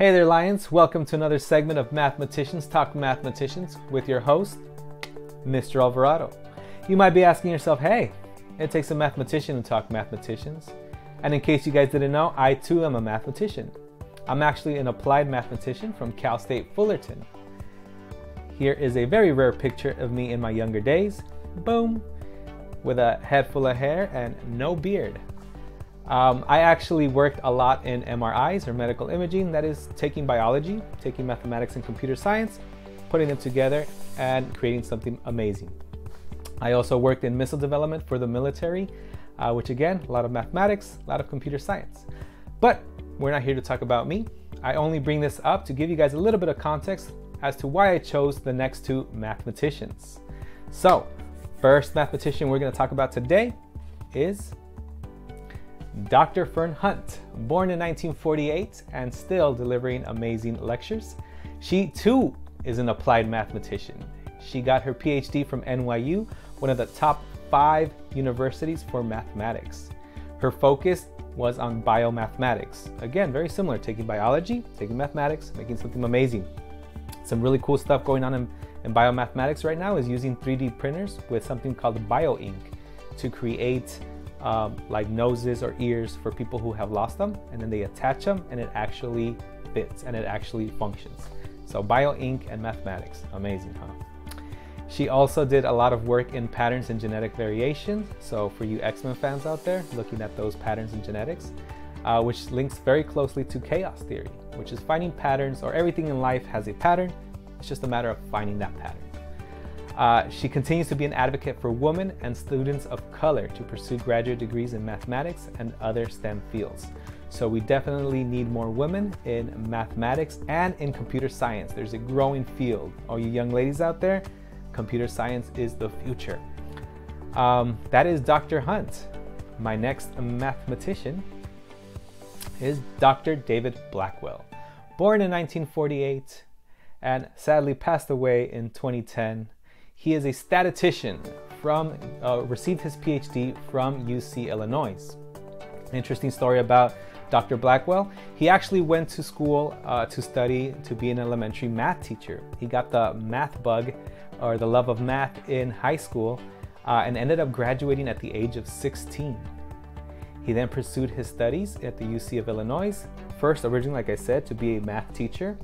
Hey there, Lions. Welcome to another segment of Mathematicians Talk Mathematicians with your host, Mr. Alvarado. You might be asking yourself, hey, it takes a mathematician to talk mathematicians. And in case you guys didn't know, I too am a mathematician. I'm actually an applied mathematician from Cal State Fullerton. Here is a very rare picture of me in my younger days. Boom, with a head full of hair and no beard. Um, I actually worked a lot in MRIs or medical imaging, that is, taking biology, taking mathematics and computer science, putting them together, and creating something amazing. I also worked in missile development for the military, uh, which again, a lot of mathematics, a lot of computer science. But we're not here to talk about me. I only bring this up to give you guys a little bit of context as to why I chose the next two mathematicians. So, first mathematician we're going to talk about today is Dr. Fern Hunt, born in 1948 and still delivering amazing lectures. She too is an applied mathematician. She got her PhD from NYU, one of the top five universities for mathematics. Her focus was on biomathematics. Again, very similar, taking biology, taking mathematics, making something amazing. Some really cool stuff going on in, in biomathematics right now is using 3D printers with something called BioInk to create um, like noses or ears for people who have lost them, and then they attach them and it actually fits and it actually functions. So bio ink and mathematics, amazing, huh? She also did a lot of work in patterns and genetic variation. So for you X-Men fans out there, looking at those patterns and genetics, uh, which links very closely to chaos theory, which is finding patterns or everything in life has a pattern. It's just a matter of finding that pattern. Uh, she continues to be an advocate for women and students of color to pursue graduate degrees in mathematics and other STEM fields. So we definitely need more women in mathematics and in computer science. There's a growing field. All you young ladies out there, computer science is the future. Um, that is Dr. Hunt. My next mathematician is Dr. David Blackwell. Born in 1948 and sadly passed away in 2010 he is a statistician from, uh, received his PhD from UC Illinois. Interesting story about Dr. Blackwell. He actually went to school uh, to study to be an elementary math teacher. He got the math bug or the love of math in high school uh, and ended up graduating at the age of 16. He then pursued his studies at the UC of Illinois, first originally, like I said, to be a math teacher,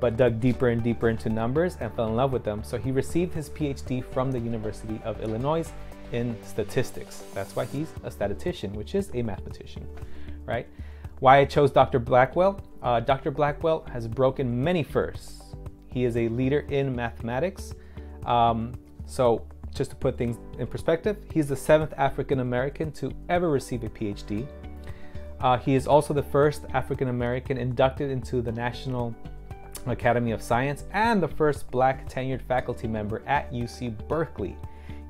but dug deeper and deeper into numbers and fell in love with them. So he received his PhD from the University of Illinois in statistics. That's why he's a statistician, which is a mathematician, right? Why I chose Dr. Blackwell? Uh, Dr. Blackwell has broken many firsts. He is a leader in mathematics. Um, so, just to put things in perspective, he's the seventh African American to ever receive a PhD. Uh, he is also the first African American inducted into the National Academy of Science and the first black tenured faculty member at UC Berkeley.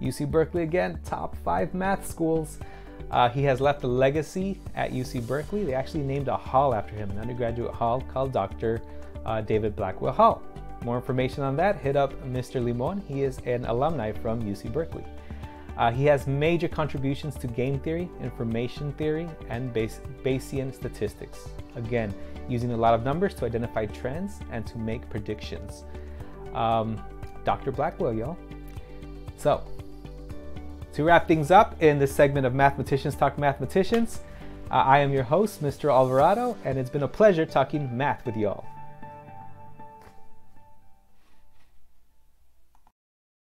UC Berkeley, again, top five math schools. Uh, he has left a legacy at UC Berkeley. They actually named a hall after him, an undergraduate hall called Dr. Uh, David Blackwell Hall. More information on that, hit up Mr. Limon. He is an alumni from UC Berkeley. Uh, he has major contributions to game theory, information theory, and Bayesian statistics. Again, using a lot of numbers to identify trends and to make predictions. Um, Dr. Blackwell, y'all. So, to wrap things up in this segment of Mathematicians Talk Mathematicians, uh, I am your host, Mr. Alvarado, and it's been a pleasure talking math with y'all.